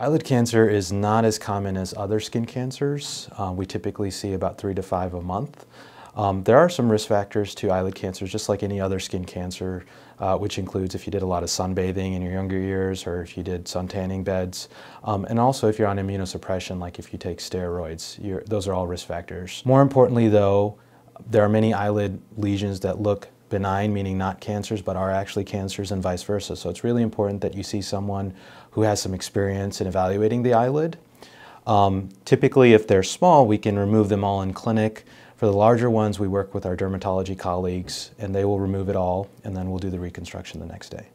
Eyelid cancer is not as common as other skin cancers. Uh, we typically see about three to five a month. Um, there are some risk factors to eyelid cancers, just like any other skin cancer, uh, which includes if you did a lot of sunbathing in your younger years or if you did sun tanning beds. Um, and also if you're on immunosuppression, like if you take steroids, those are all risk factors. More importantly though, there are many eyelid lesions that look benign, meaning not cancers, but are actually cancers and vice versa. So it's really important that you see someone who has some experience in evaluating the eyelid. Um, typically, if they're small, we can remove them all in clinic. For the larger ones, we work with our dermatology colleagues and they will remove it all and then we'll do the reconstruction the next day.